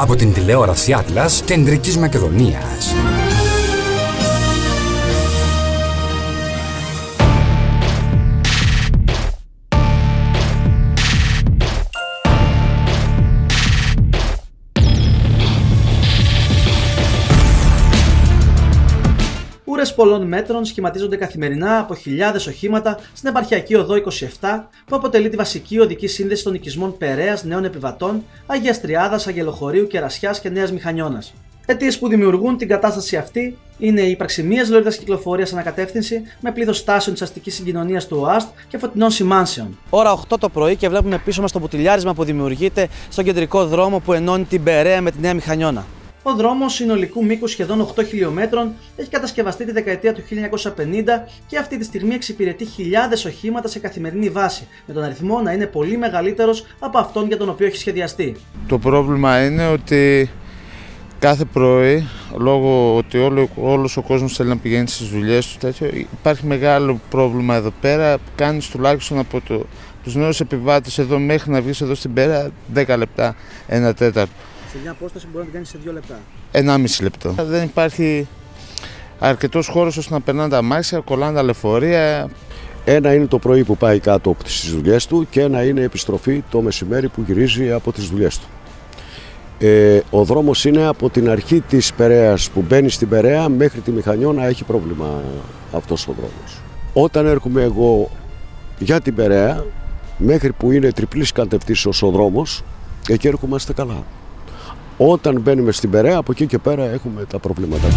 από την τηλεόραση Atlas Κεντρικής Μακεδονίας. Πολλών μέτρων σχηματίζονται καθημερινά από χιλιάδες οχήματα στην επαρχιακή οδό 27, που αποτελεί τη βασική οδική σύνδεση των οικισμών Περαία Νέων Επιβατών, Αγίας Τριάδας, Αγγελοχωρίου, Κερασιάς και Νέας Μηχανιώνας. Αιτίες που δημιουργούν την κατάσταση αυτή είναι η ύπαρξη μιας λωρίδας κυκλοφορίας ανακατεύθυνση με πλήθος στάσεων της αστικής συγκοινωνίας του ΟΑΣΤ και φωτεινών σημάνσεων. Ώρα 8 το πρωί και βλέπουμε πίσω μας το μπουτιλιάρισμα που δημιουργείται στον κεντρικό δρόμο που ενώνει την Περαία με τη Νέα Μηχανιώνα. Ο δρόμος συνολικού μήκους σχεδόν 8 χιλιόμετρων έχει κατασκευαστεί τη δεκαετία του 1950 και αυτή τη στιγμή εξυπηρετεί χιλιάδες οχήματα σε καθημερινή βάση, με τον αριθμό να είναι πολύ μεγαλύτερος από αυτόν για τον οποίο έχει σχεδιαστεί. Το πρόβλημα είναι ότι κάθε πρωί, λόγω ότι όλο, όλος ο κόσμος θέλει να πηγαίνει στις δουλειές του, τέτοιο, υπάρχει μεγάλο πρόβλημα εδώ πέρα. Κάνεις τουλάχιστον από το, τους νέους επιβάτες εδώ μέχρι να βγεις εδώ στην πέρα 10 λεπτά, ένα τέταρτο. Σε μια απόσταση μπορεί να την κάνεις σε 2 λεπτά. 1,5 λεπτό. Δεν υπάρχει αρκετός χώρος ώστε να περνάνε τα αμάξια, κολλάνε τα λεωφορεία. Ένα είναι το πρωί που πάει κάτω από τις δουλειές του και ένα είναι επιστροφή το μεσημέρι που γυρίζει από τις δουλειές του. Ε, ο δρόμος είναι από την αρχή της Περαίας που μπαίνει στην Περαία μέχρι τη Μηχανιώνα έχει πρόβλημα αυτός ο δρόμος. Όταν έρχομαι εγώ για την Περαία μέχρι που είναι τριπλής κατευθύνσεως ο δρόμος εκεί έρχομαστε καλά. Όταν μπαίνουμε στην Περαία από εκεί και πέρα έχουμε τα προβλήματα.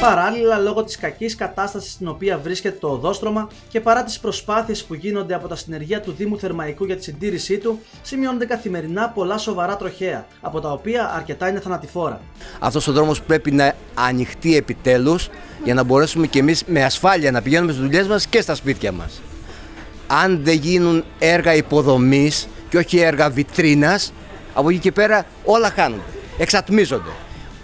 Παράλληλα, λόγω της κακής κατάστασης στην οποία βρίσκεται το οδόστρωμα και παρά τις προσπάθειες που γίνονται από τα συνεργεία του Δήμου Θερμαϊκού για τη συντήρησή του, σημειώνονται καθημερινά πολλά σοβαρά τροχαία, από τα οποία αρκετά είναι θανατηφόρα. Αυτός ο δρόμος πρέπει να ανοιχτεί επιτέλους για να μπορέσουμε κι εμείς με ασφάλεια να πηγαίνουμε στις δουλειές μας και στα σπίτια μας. Αν δεν γίνουν έργα υποδομής και όχι έργα βιτρίνας, από εκεί και πέρα όλα χάνονται. Εξατμίζονται.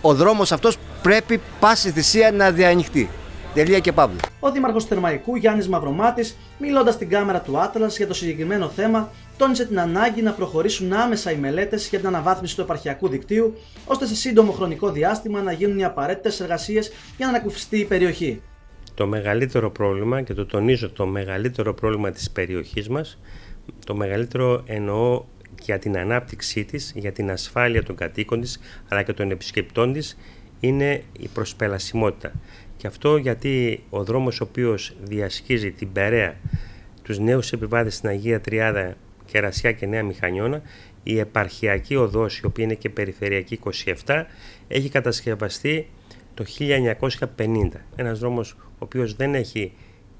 Ο δρόμος αυτός πρέπει πάση θυσία να διανοιχτεί. Τελεία και παύλα. Ο Δήμαρχος Θερμαϊκού Γιάννης Μαυρομάτης, μιλώντας στην κάμερα του Άτλας για το συγκεκριμένο θέμα, τόνισε την ανάγκη να προχωρήσουν άμεσα οι μελέτες για την αναβάθμιση του επαρχιακού δικτύου, ώστε σε σύντομο χρονικό διάστημα να γίνουν οι απαραίτητες εργασίες για να ανακουφιστεί η περιοχή. Το μεγαλύτερο πρόβλημα, και το τονίζω το μεγαλύτερο πρόβλημα της περιοχής μας, το μεγαλύτερο εννοώ για την ανάπτυξή της, για την ασφάλεια των κατοίκων της, αλλά και των επισκεπτών της, είναι η προσπελασιμότητα. Και αυτό γιατί ο δρόμος ο οποίος διασχίζει την Περαία, τους νέους επιβάτες στην Αγία Τριάδα, Κερασιά και Νέα Μηχανιώνα, η επαρχιακή οδός, η οποία είναι και περιφερειακή 27, έχει κατασκευαστεί το 1950. Ένας δρόμος ο οποίος δεν έχει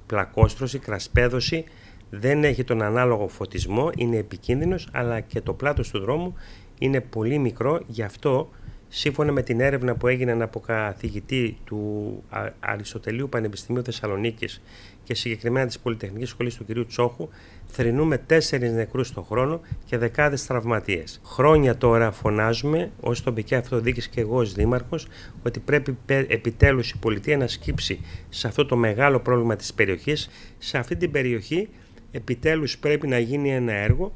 πλακόστρωση, κρασπέδωση, δεν έχει τον ανάλογο φωτισμό, είναι επικίνδυνος, αλλά και το πλάτος του δρόμου είναι πολύ μικρό, γι' αυτό σύμφωνα με την έρευνα που έγινε από καθηγητή του Αριστοτελείου Πανεπιστημίου Θεσσαλονίκης και συγκεκριμένα της Πολυτεχνικής Σχολής του κ. Τσόχου, θρυνούμε τέσσερις νεκρούς το χρόνο και δεκάδες τραυματίες. Χρόνια τώρα φωνάζουμε ως τοπική αυτοδιοίκηση και εγώ ως δήμαρχος ότι πρέπει επιτέλους η πολιτεία να σκύψει σε αυτό το μεγάλο πρόβλημα της περιοχής. Σε αυτή την περιοχή επιτέλους πρέπει να γίνει ένα έργο,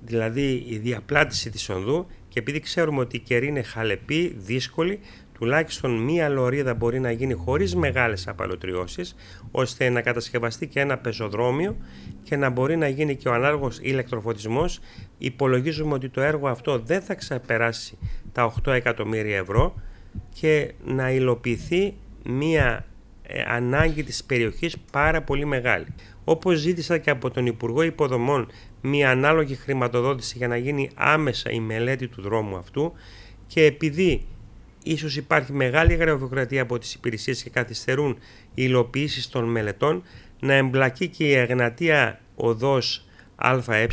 δηλαδή η διαπλάτηση της ονδού και επειδή ξέρουμε ότι η καιρή είναι χαλεπή, δύσκολη, τουλάχιστον μία λωρίδα μπορεί να γίνει χωρίς μεγάλες απαλωτριώσεις, ώστε να κατασκευαστεί και ένα πεζοδρόμιο και να μπορεί να γίνει και ο ανάλογος ηλεκτροφωτισμός. Υπολογίζουμε ότι το έργο αυτό δεν θα ξεπεράσει τα 8 εκατομμύρια ευρώ και να υλοποιηθεί μία ε, ανάγκη της περιοχής πάρα πολύ μεγάλη. Όπως ζήτησα και από τον Υπουργό Υποδομών μία ανάλογη χρηματοδότηση για να γίνει άμεσα η μελέτη του δρόμου αυτού και επειδή ίσως υπάρχει μεγάλη γραφειοκρατία από τις υπηρεσίες και καθυστερούν οι υλοποιήσεις των μελετών, να εμπλακεί και η Εγνατία Οδός ΑΕ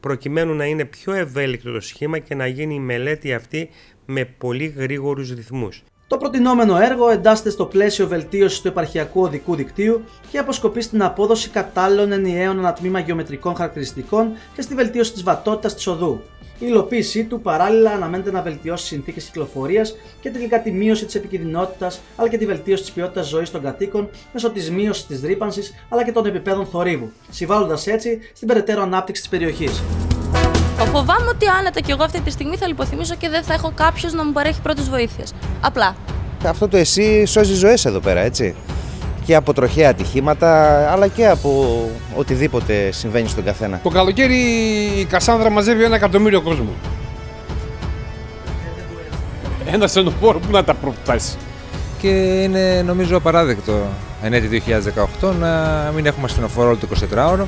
προκειμένου να είναι πιο ευέλικτο το σχήμα και να γίνει η μελέτη αυτή με πολύ γρήγορους ρυθμούς. Το προτινόμενο έργο εντάσσεται στο πλαίσιο βελτίωσης του επαρχιακού οδικού δικτύου και αποσκοπεί στην απόδοση κατάλληλων ενιαίων ανατμήμα γεωμετρικών χαρακτηριστικών και στη βελτίωση της βατότητας της οδού. Η υλοποίησή του παράλληλα αναμένεται να βελτιώσει συνθήκες κυκλοφορίας και τελικά τη μείωση της επικινδυνότητας αλλά και τη βελτίωση της ποιότητας ζωής των κατοίκων μέσω της μείωσης της ρήπανσης αλλά και των επιπέδων θορύβου, συμβάλλοντας έτσι στην περαιτέρω ανάπτυξη της περιοχής. Φοβάμαι ότι άνετα και εγώ αυτή τη στιγμή θα λιποθυμίσω και δεν θα έχω κάποιος να μου παρέχει πρώτη βοήθεια. Απλά. Αυτό το εσύ σώζει ζωές εδώ πέρα, έτσι. Και από τροχαία ατυχήματα, αλλά και από οτιδήποτε συμβαίνει στον καθένα. Το καλοκαίρι η Κασάνδρα μαζεύει ένα εκατομμύριο κόσμο. Ένα στενοφόρο που να τα προφτάσει. Και είναι νομίζω απαράδεκτο εν έτη 2018 να μην έχουμε ασθενοφόρο όλο το 24ωρο,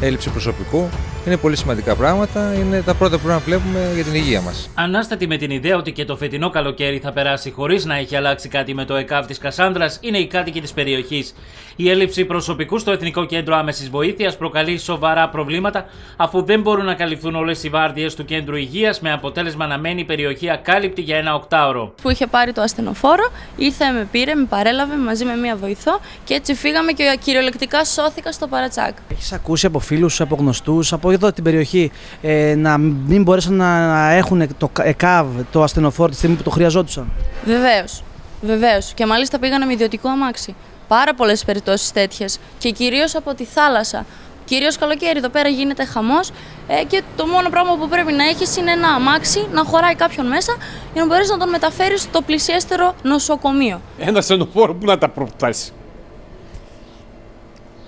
έλλειψη προσωπικού είναι πολύ σημαντικά πράγματα. Είναι τα πρώτα που πρέπει να βλέπουμε για την υγεία μας. Ανάστατη με την ιδέα ότι και το φετινό καλοκαίρι θα περάσει χωρίς να έχει αλλάξει κάτι με το ΕΚΑΒ της Κασάνδρας είναι οι κάτοικοι της περιοχής. Η έλλειψη προσωπικού στο Εθνικό Κέντρο Άμεσης Βοήθειας προκαλεί σοβαρά προβλήματα αφού δεν μπορούν να καλυφθούν όλες οι βάρδιες του Κέντρου Υγείας με αποτέλεσμα να μένει η περιοχή ακάλυπτη για ένα οκτάωρο. Που είχε πάρει το ασθενοφόρο, ήρθε, με πήρε, με παρέλαβε μαζί με μία βοηθό και έτσι φύγαμε και κυριολεκτικά σώθηκα στο παρατσάκ. Έχεις ακούσει από φίλους, από γνωστούς, από εδώ την περιοχή ε, να μην μπορέσαν να έχουν το ΕΚΑΒ, το ασθενοφόρο τη στιγμή που το χρειαζόντουσαν. Βεβαίως. Βεβαίως. Και μάλιστα πήγανε με ιδιωτικό αμάξι. Πάρα πολλές περιπτώσεις τέτοιες. Και κυρίως από τη θάλασσα. Κυρίως καλοκαίρι εδώ πέρα γίνεται χαμός ε, και το μόνο πράγμα που πρέπει να έχεις είναι ένα αμάξι να χωράει κάποιον μέσα για να μπορέσεις να τον μεταφέρεις στο πλησιέστερο νοσοκομείο. Ένα ασθενοφόρο που να τα προφτάσει;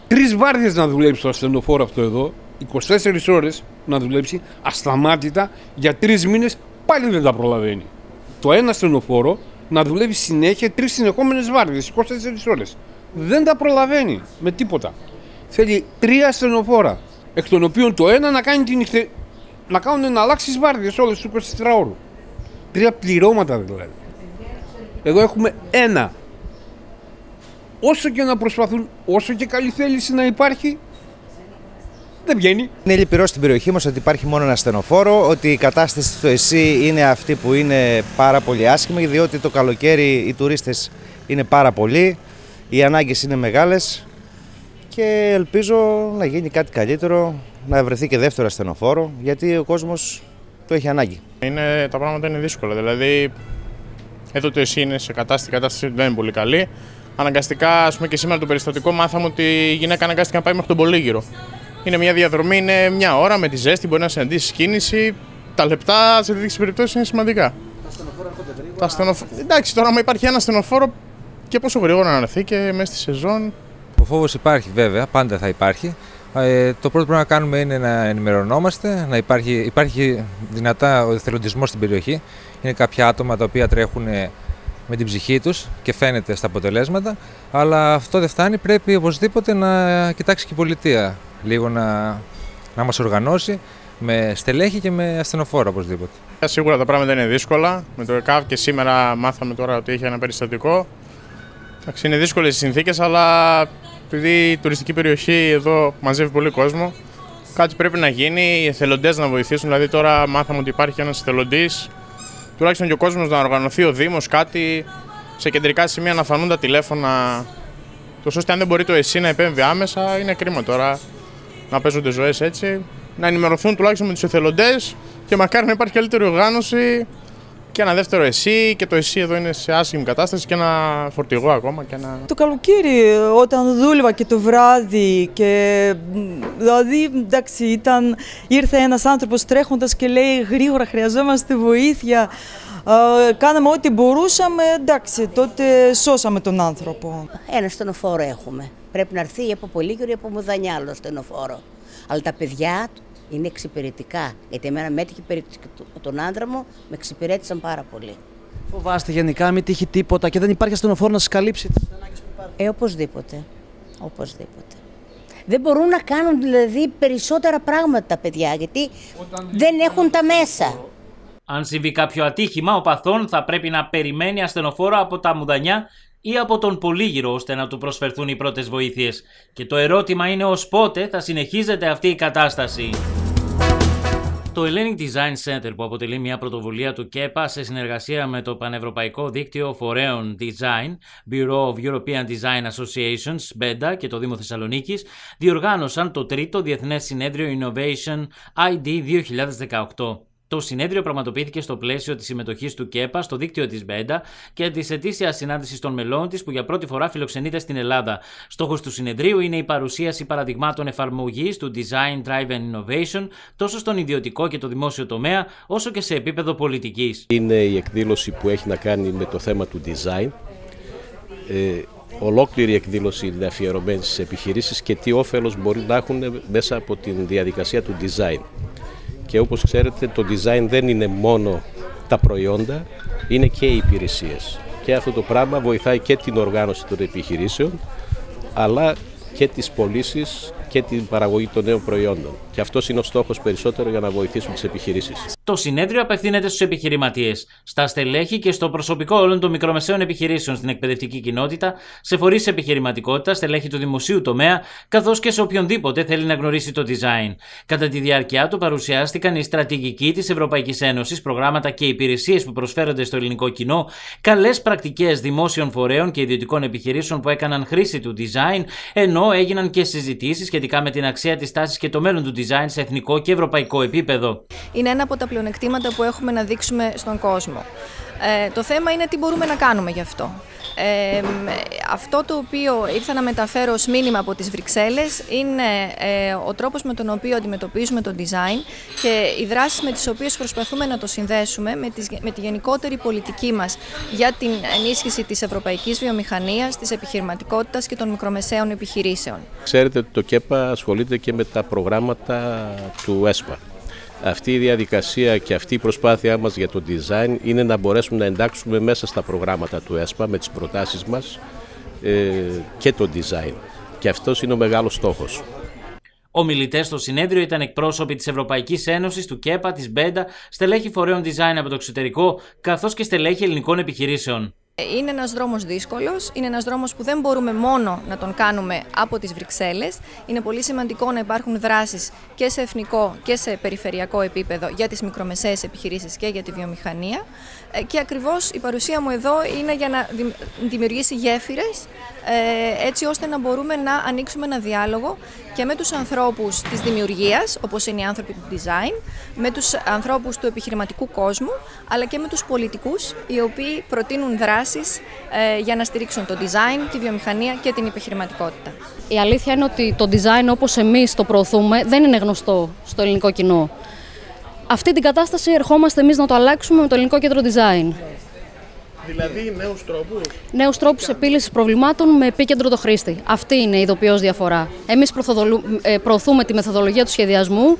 Τρεις βάρδιες να δουλέψει το ασθενοφόρο αυτό εδώ 24 ώρες να δουλέψει ασταμάτητα για τρεις μήνες πάλι δεν τα προλαβαίνει. Το ένα στενοφόρο να δουλεύει συνέχεια τρεις συνεχόμενες βάρδιες 24 ώρες. Δεν τα προλαβαίνει με τίποτα. Θέλει τρία στενοφόρα, εκ των οποίων το ένα να κάνει την νυχτε... να κάνουν να αλλάξεις βάρδιες όλες του 24 ώρου. Τρία πληρώματα δηλαδή. Εδώ έχουμε ένα. Όσο και να προσπαθούν, όσο και καλή θέληση να υπάρχει, δεν βγαίνει. Είναι λυπηρό στην περιοχή μας ότι υπάρχει μόνο ένα στενοφόρο, ότι η κατάσταση στο ΕΣΥ είναι αυτή που είναι πάρα πολύ άσχημη, διότι το καλοκαίρι οι τουρίστες είναι πάρα πολλοί, οι ανάγκες είναι μεγάλες και ελπίζω να γίνει κάτι καλύτερο, να βρεθεί και δεύτερο ασθενοφόρο, γιατί ο κόσμος το έχει ανάγκη. Είναι, τα πράγματα είναι δύσκολα. Δηλαδή, εδώ το ΕΣΥ είναι σε κατάσταση, κατάσταση δεν είναι πολύ καλή. Αναγκαστικά, ας πούμε και σήμερα το περιστατικό, μάθαμε ότι η γυναίκα αναγκάστηκε να πάει μέχρι τον Πολύγυρο. Είναι μια διαδρομή, είναι μια ώρα με τη ζέστη, μπορεί να συναντήσει κίνηση. Τα λεπτά σε τέτοιες περιπτώσεις είναι σημαντικά. Τα στενοφόρα έρχονται γρήγορα. στενοφόρα... Εντάξει, τώρα, άμα υπάρχει ένα στενοφόρο και πόσο γρήγορα να έρθει και μέσα στη σεζόν. Ο φόβος υπάρχει βέβαια, πάντα θα υπάρχει. Ε, το πρώτο που πρέπει να κάνουμε είναι να ενημερωνόμαστε, να υπάρχει, υπάρχει δυνατά ο εθελοντισμός στην περιοχή. Είναι κάποια άτομα τα οποία τρέχουν με την ψυχή τους και φαίνεται στα αποτελέσματα, αλλά αυτό δεν φτάνει, πρέπει οπωσδήποτε να κοιτάξει και η πολιτεία λίγο να, να μας οργανώσει με στελέχη και με ασθενοφόρα οπωσδήποτε. Σίγουρα τα πράγματα είναι δύσκολα. Με το ΕΚΑΒ και σήμερα μάθαμε τώρα ότι έχει ένα περιστατικό. Εντάξει, είναι δύσκολες οι συνθήκες, αλλά επειδή η τουριστική περιοχή εδώ μαζεύει πολύ κόσμο, κάτι πρέπει να γίνει. Οι εθελοντές να βοηθήσουν. Δηλαδή, τώρα μάθαμε ότι υπάρχει ένας εθελοντής. Τουλάχιστον και ο κόσμος να οργανωθεί, ο Δήμος, κάτι σε κεντρικά σημεία να φανούν τα τηλέφωνα. Τόσο ώστε αν δεν μπορεί το ΕΣΥ να επέμβει άμεσα, είναι κρίμα τώρα να παίζονται ζωές έτσι. Να ενημερωθούν τουλάχιστον με τους εθελοντές και μακάρι να υπάρχει καλύτερη οργάνωση και ένα δεύτερο εσύ και το εσύ εδώ είναι σε άσχημη κατάσταση και ένα φορτηγό ακόμα. Και ένα... Το καλοκαίρι όταν δούλευα και το βράδυ και δηλαδή εντάξει ήταν, ήρθε ένας άνθρωπος τρέχοντας και λέει γρήγορα χρειαζόμαστε βοήθεια. κάναμε ό,τι μπορούσαμε, εντάξει, τότε σώσαμε τον άνθρωπο. Ένα στενοφόρο έχουμε. Πρέπει να έρθει από Πολύγυρο ή από Μουδανιά άλλο στενοφόρο. Αλλά τα παιδιά είναι εξυπηρετικά. Γιατί εμένα με έτυχε τον άντρα μου, με εξυπηρέτησαν πάρα πολύ. Φοβάστε γενικά, μην τύχει τίποτα και δεν υπάρχει ασθενοφόρο να σας καλύψει τις Ε, οπωσδήποτε. Οπωσδήποτε. Δεν μπορούν να κάνουν δηλαδή περισσότερα πράγματα τα παιδιά, γιατί δεν έχουν τα μέσα. Αν συμβεί κάποιο ατύχημα, ο παθόν θα πρέπει να περιμένει ασθενοφόρο από τα μουδανιά ή από τον Πολύγυρο ώστε να του προσφερθούν οι πρώτες βοήθειες. Και το ερώτημα είναι ως πότε θα συνεχίζεται αυτή η κατάσταση. Το Hellenic Design Center που αποτελεί μια πρωτοβουλία του ΚΕΠΑ σε συνεργασία με το Πανευρωπαϊκό Δίκτυο Φορέων Design, Bureau of European Design Associations, BEDA και το Δήμο Θεσσαλονίκης διοργάνωσαν το τρίτο Διεθνές Συνέδριο Innovation ID 2018. Το συνέδριο πραγματοποιήθηκε στο πλαίσιο της συμμετοχής του ΚΕΠΑ στο δίκτυο της Μπέντα και της ετήσιας συνάντησης των μελών της που για πρώτη φορά φιλοξενείται στην Ελλάδα. Στόχος του συνεδρίου είναι η παρουσίαση παραδειγμάτων εφαρμογής του Design Driven Innovation τόσο στον ιδιωτικό και το δημόσιο τομέα, όσο και σε επίπεδο πολιτικής. Είναι η εκδήλωση που έχει να κάνει με το θέμα του design. Ε, ολόκληρη εκδήλωση είναι αφιερωμένη στις επιχειρήσεις και τι όφελος μπορεί να έχουν μέσα από τη διαδικασία του design. Και όπως ξέρετε το design δεν είναι μόνο τα προϊόντα, είναι και οι υπηρεσίες. Και αυτό το πράγμα βοηθάει και την οργάνωση των επιχειρήσεων, αλλά και τις πωλήσεις και την παραγωγή των νέων προϊόντων. Και αυτός είναι ο στόχος περισσότερο για να βοηθήσουν τις επιχειρήσεις. Το συνέδριο απευθύνεται στους επιχειρηματίες, στα στελέχη και στο προσωπικό όλων των μικρομεσαίων επιχειρήσεων στην εκπαιδευτική κοινότητα, σε φορείς επιχειρηματικότητας, στελέχη του δημοσίου τομέα, καθώς και σε οποιονδήποτε θέλει να γνωρίσει το design. Κατά τη διάρκεια του παρουσιάστηκαν η στρατηγική της Ευρωπαϊκής Ένωσης, προγράμματα και υπηρεσίες που προσφέρονται στο ελληνικό κοινό, καλές πρακτικές δημόσιων φορέων και ιδιωτικών επιχειρήσεων που έκαναν χρήση του design, ενώ έγιναν και συζητήσεις σχετικά με την αξία της τάσης και το μέλλον του design σε εθνικό και ευρωπαϊκό επίπεδο. Είναι ένα από τα πλεονεκτήματα που έχουμε να δείξουμε στον κόσμο. Ε, το θέμα είναι τι μπορούμε να κάνουμε γι' αυτό. Ε, αυτό το οποίο ήρθα να μεταφέρω ως μήνυμα από τις Βρυξέλλες είναι ε, ο τρόπος με τον οποίο αντιμετωπίζουμε το design και οι δράσεις με τις οποίες προσπαθούμε να το συνδέσουμε με, τις, με τη γενικότερη πολιτική μας για την ενίσχυση της ευρωπαϊκής βιομηχανίας, της επιχειρηματικότητας και των μικρομεσαίων επιχειρήσεων. Ξέρετε ότι το ΚΕΠΑ ασχολείται και με τα προγράμματα του ΕΣΠΑ αυτή η διαδικασία και αυτή η προσπάθειά μας για το design είναι να μπορέσουμε να εντάξουμε μέσα στα προγράμματα του ΕΣΠΑ με τις προτάσεις μας ε, και το design. Και αυτός είναι ο μεγάλος στόχος. Ομιλητέ στο συνέδριο ήταν εκπρόσωποι της Ευρωπαϊκής Ένωσης, του ΚΕΠΑ, της Μπέντα, στελέχη φορέων design από το εξωτερικό, καθώς και στελέχη ελληνικών επιχειρήσεων. Είναι ένας δρόμος δύσκολος, είναι ένας δρόμος που δεν μπορούμε μόνο να τον κάνουμε από τις Βρυξέλλες. Είναι πολύ σημαντικό να υπάρχουν δράσεις και σε εθνικό και σε περιφερειακό επίπεδο για τις μικρομεσαίες επιχειρήσεις και για τη βιομηχανία. Ε, και ακριβώς η παρουσία μου εδώ είναι για να δημιουργήσει γέφυρες ε, έτσι ώστε να μπορούμε να ανοίξουμε ένα διάλογο και με τους ανθρώπους της δημιουργίας, όπως είναι οι άνθρωποι του design, με τους ανθρώπους του επιχειρηματικού κόσμου, αλλά και με τους πολιτικούς, οι οποίοι προτείνουν δράσεις ε, για να στηρίξουν το design, τη βιομηχανία και την επιχειρηματικότητα. Η αλήθεια είναι ότι το design όπως εμείς το προωθούμε δεν είναι γνωστό στο ελληνικό κοινό. Αυτή την κατάσταση ερχόμαστε εμείς να το αλλάξουμε με το Ελληνικό Κέντρο Design. Δηλαδή νέους τρόπους. Νέους τρόπους επίλυσης προβλημάτων με επίκεντρο το χρήστη. Αυτή είναι η ειδοποιώς διαφορά. Εμείς ε, προωθούμε τη μεθοδολογία του σχεδιασμού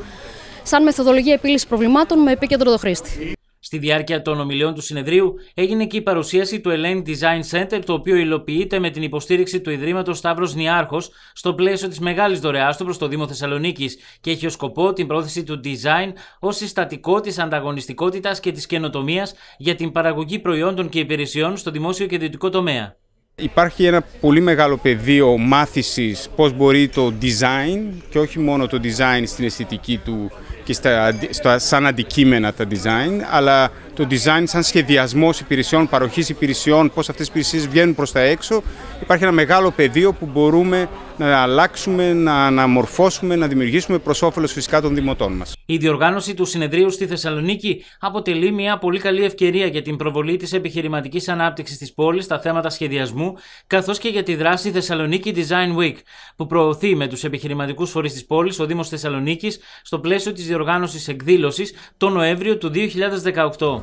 σαν μεθοδολογία επίλυσης προβλημάτων με επίκεντρο το χρήστη. Στη διάρκεια των ομιλιών του συνεδρίου έγινε και η παρουσίαση του Elaine Design Center, το οποίο υλοποιείται με την υποστήριξη του Ιδρύματος Σταύρος Νιάρχος στο πλαίσιο της μεγάλης δωρεάς του προς το Δήμο Θεσσαλονίκης και έχει ως σκοπό την πρόθεση του design ως συστατικό της ανταγωνιστικότητας και της καινοτομίας για την παραγωγή προϊόντων και υπηρεσιών στο δημόσιο και ιδιωτικό τομέα. Υπάρχει ένα πολύ μεγάλο πεδίο μάθησης πώς μπορεί το design και όχι μόνο το design στην αισθητική του και στα, στα, σαν αντικείμενα τα design, αλλά το design σαν σχεδιασμός υπηρεσιών, παροχής υπηρεσιών, πώς αυτές οι υπηρεσίες βγαίνουν προς τα έξω. Υπάρχει ένα μεγάλο πεδίο που μπορούμε να αλλάξουμε, να αναμορφώσουμε, να δημιουργήσουμε προς όφελος φυσικά των δημοτών μας. Η διοργάνωση του συνεδρίου στη Θεσσαλονίκη αποτελεί μια πολύ καλή ευκαιρία για την προβολή της επιχειρηματικής ανάπτυξης της πόλης στα θέματα σχεδιασμού, καθώς και για τη δράση Θεσσαλονίκη Design Week, που προωθεί με τους επιχειρηματικούς φορείς της πόλης ο Δήμος Θεσσαλονίκης στο πλαίσιο της διοργάνωσης εκδήλωσης το Νοέμβριο του 2018.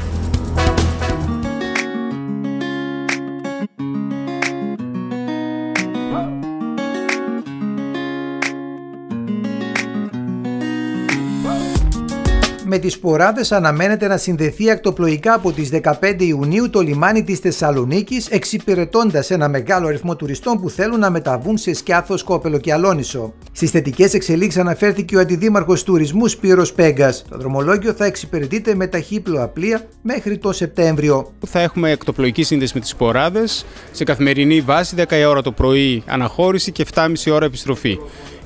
με τις σποράδες αναμένεται να συνδεθεί ακτοπλοϊκά από τις 15 Ιουνίου το λιμάνι της Θεσσαλονίκης εξυπηρετώντας ένα μεγάλο αριθμό τουριστών που θέλουν να μεταβούν σε σκιάθος Κόπελο και Αλόνισο. Στις θετικές εξελίξεις αναφέρθηκε ο Αντιδήμαρχος Τουρισμού Σπύρος Πέγκας. Το δρομολόγιο θα εξυπηρετείται με ταχύπλοα πλοία μέχρι το Σεπτέμβριο. Θα έχουμε εκτοπλοϊκή σύνδεση με τις σποράδε σε καθημερινή βάση, 10 ώρα το πρωί αναχώρηση και 7,5 ώρα επιστροφή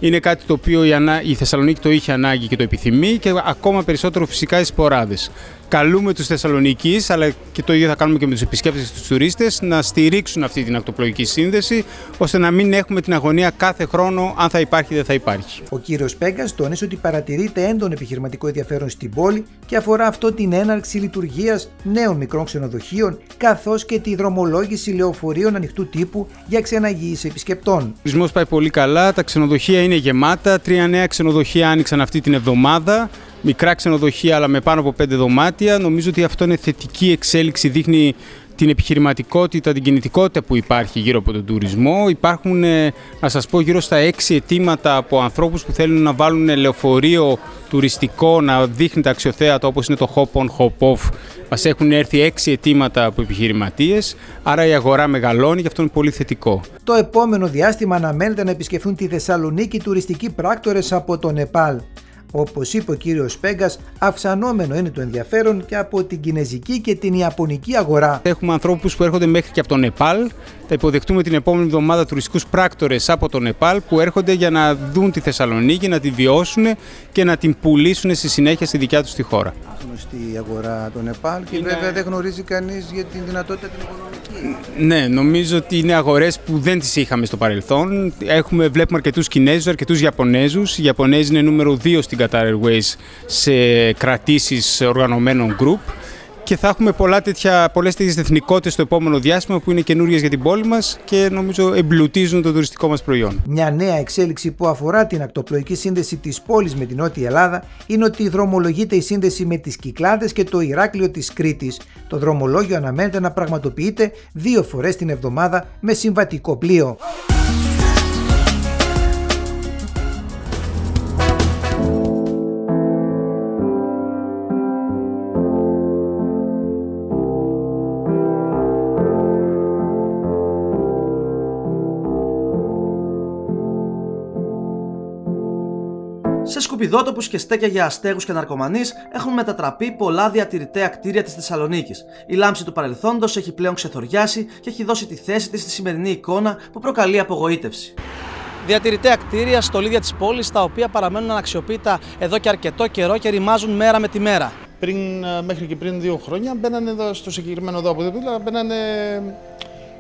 είναι κάτι το οποίο η Θεσσαλονίκη το είχε ανάγκη και το επιθυμεί και ακόμα περισσότερο φυσικά οι σποράδες. Καλούμε τους Θεσσαλονικείς, αλλά και το ίδιο θα κάνουμε και με τους επισκέπτες και τους τουρίστες, να στηρίξουν αυτή την ακτοπλοϊκή σύνδεση, ώστε να μην έχουμε την αγωνία κάθε χρόνο αν θα υπάρχει ή δεν θα υπάρχει. Ο κύριος Πέγκας τόνισε ότι παρατηρείται έντονο επιχειρηματικό ενδιαφέρον στην πόλη και αφορά αυτό την έναρξη λειτουργίας νέων μικρών ξενοδοχείων, καθώς και τη δρομολόγηση λεωφορείων ανοιχτού τύπου για ξεναγίηση επισκεπτών. Ο τουρισμός πάει πολύ καλά, τα ξενοδοχεία είναι γεμάτα, τρία νέα ξενοδοχεία άνοιξαν αυτή την εβδομάδα μικρά ξενοδοχεία αλλά με πάνω από πέντε δωμάτια. Νομίζω ότι αυτό είναι θετική εξέλιξη, δείχνει την επιχειρηματικότητα, την κινητικότητα που υπάρχει γύρω από τον τουρισμό. Υπάρχουν, ε, να σας πω, γύρω στα έξι αιτήματα από ανθρώπους που θέλουν να βάλουν λεωφορείο τουριστικό, να δείχνει τα αξιοθέατα όπως είναι το hop on, hop off. Μας έχουν έρθει έξι αιτήματα από επιχειρηματίες, άρα η αγορά μεγαλώνει και αυτό είναι πολύ θετικό. Το επόμενο διάστημα αναμένεται να επισκεφθούν τη Θεσσαλονίκη τουριστικοί πράκτορες από το Νεπάλ. Όπως είπε ο κύριος Πέγκας, αυξανόμενο είναι το ενδιαφέρον και από την κινέζικη και την ιαπωνική αγορά. Έχουμε ανθρώπους που έρχονται μέχρι και από το Νεπάλ. Θα υποδεχτούμε την επόμενη εβδομάδα τουριστικούς πράκτορες από το Νεπάλ που έρχονται για να δουν τη Θεσσαλονίκη, να τη βιώσουν και να την πουλήσουν στη συνέχεια στη δικιά τους τη χώρα. Γνωστή αγορά το Νεπάλ και είναι... βέβαια δεν γνωρίζει κανείς για την δυνατότητα την οικονομική. Ναι, νομίζω ότι είναι αγορές που δεν τις είχαμε στο παρελθόν. Έχουμε, βλέπουμε αρκετούς Κινέζους, αρκετούς Ιαπωνέζους. Οι Ιαπωνέζοι είναι νούμερο 2 στην Qatar Airways σε κρατήσεις οργανωμένων group και θα έχουμε πολλά τέτοια, πολλές τέτοιες εθνικότητες στο επόμενο διάστημα που είναι καινούριες για την πόλη μας και νομίζω εμπλουτίζουν το τουριστικό μας προϊόν. Μια νέα εξέλιξη που αφορά την ακτοπλοϊκή σύνδεση της πόλης με την Νότια Ελλάδα είναι ότι δρομολογείται η σύνδεση με τις Κυκλάδες και το Ηράκλειο της Κρήτης. Το δρομολόγιο αναμένεται να πραγματοποιείται δύο φορές την εβδομάδα με συμβατικό πλοίο. Σε σκουπιδότοπους και στέκια για αστέγους και ναρκωμανείς έχουν μετατραπεί πολλά διατηρητέα κτίρια της Θεσσαλονίκης. Η λάμψη του παρελθόντος έχει πλέον ξεθοριάσει και έχει δώσει τη θέση της στη σημερινή εικόνα που προκαλεί απογοήτευση. Διατηρητέα κτίρια, στολίδια της πόλης, τα οποία παραμένουν αναξιοποιητά εδώ και αρκετό καιρό και ρημάζουν μέρα με τη μέρα. Πριν, ε, μέχρι και πριν δύο χρόνια μπαίνανε εδώ στο συγκεκριμένο εδώ από δίπλα, μπαίνανε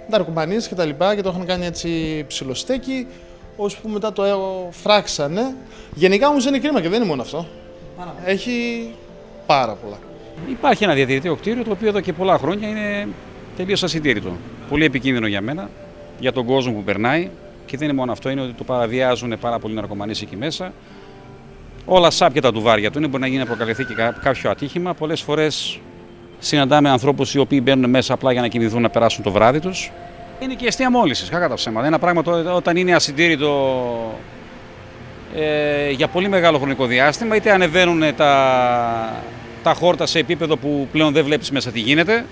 ναρκωμανίε και τα λοιπά και το είχαν κάνει έτσι ψηλοστέκι ώσπου μετά το φράξανε. Γενικά όμως είναι κρίμα και δεν είναι μόνο αυτό. Έχει πάρα πολλά. Υπάρχει ένα διατηρητικό κτίριο το οποίο εδώ και πολλά χρόνια είναι τελείως ασυντήρητο. Πολύ επικίνδυνο για μένα, για τον κόσμο που περνάει και δεν είναι μόνο αυτό, είναι ότι το παραβιάζουν πάρα πολλοί ναρκωμανείς εκεί μέσα. Όλα σάπια τα τουβάρια του είναι, μπορεί να γίνει να προκαλεθεί και κάποιο ατύχημα. Πολλές φορές συναντάμε ανθρώπους οι οποίοι μπαίνουν μέσα απλά για να κοιμηθούν να περάσουν το βράδυ τους είναι και η αιστεία μόλυνση, κακά τα ψέματα. Ένα πράγμα όταν είναι ασυντήρητο ε, για πολύ μεγάλο χρονικό διάστημα, είτε ανεβαίνουν τα, τα χόρτα σε επίπεδο που πλέον δεν βλέπεις μέσα τι γίνεται,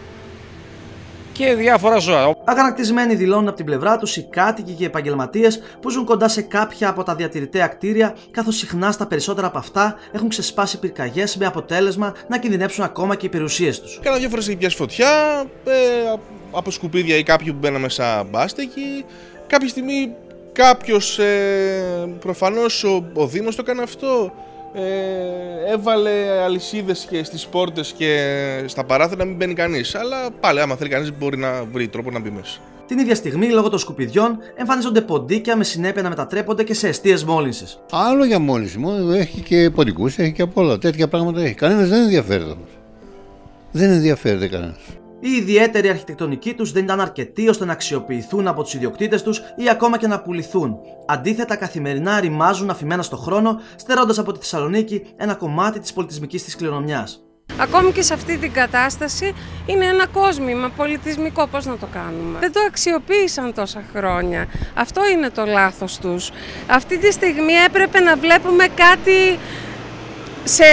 και διάφορα ζώα. Αγανακτισμένοι δηλώνουν από την πλευρά τους οι κάτοικοι και οι επαγγελματίες που ζουν κοντά σε κάποια από τα διατηρητέα κτίρια, καθώς συχνά στα περισσότερα από αυτά έχουν ξεσπάσει πυρκαγιές με αποτέλεσμα να κινδυνεύσουν ακόμα και οι περιουσίες τους. Κάνα δύο φορές έχει πιάσει φωτιά, ε, από σκουπίδια ή κάποιοι που μπαίναν μέσα μπάστεκι. Κάποια στιγμή κάποιος, ε, προφανώς ο, ο Δήμος το έκανε αυτό. Ε, έβαλε αλυσίδες και στις πόρτες και στα παράθυρα να μην μπαίνει κανείς. Αλλά πάλι άμα θέλει κανείς μπορεί να βρει τρόπο να μπει μέσα. Την ίδια στιγμή, λόγω των σκουπιδιών, εμφανίζονται ποντίκια με συνέπεια να μετατρέπονται και σε αιστείες μόλυνσης. Άλλο για μόλυνση. Έχει και ποντικούς, έχει και από όλα. Τέτοια πράγματα έχει. Κανένας δεν ενδιαφέρεται όμως. Δεν ενδιαφέρεται κανένας. Η ιδιαίτερη αρχιτεκτονική τους δεν ήταν αρκετή ώστε να αξιοποιηθούν από τους ιδιοκτήτες τους ή ακόμα και να πουληθούν. Αντίθετα, καθημερινά ρημάζουν αφημένα στο χρόνο, στερώντας από τη Θεσσαλονίκη ένα κομμάτι της πολιτισμικής της κληρονομιάς. Ακόμη και σε αυτή την κατάσταση είναι ένα κόσμημα πολιτισμικό, πώς να το κάνουμε. Δεν το αξιοποίησαν τόσα χρόνια. Αυτό είναι το λάθος τους. Αυτή τη στιγμή έπρεπε να βλέπουμε κάτι σε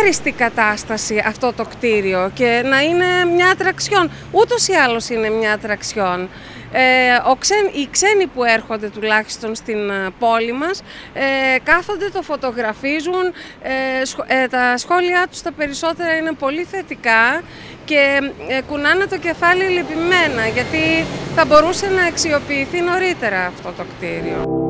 άριστη κατάσταση αυτό το κτίριο και να είναι μια ατραξιόν. Ούτως ή άλλως είναι μια ατραξιόν. Ε, ο ξεν, οι ξένοι που έρχονται τουλάχιστον στην ε, πόλη μας ε, κάθονται, το φωτογραφίζουν, ε, τα σχόλιά τους τα περισσότερα είναι πολύ θετικά και κουνάνε το κεφάλι λυπημένα γιατί θα μπορούσε να αξιοποιηθεί νωρίτερα αυτό το κτίριο.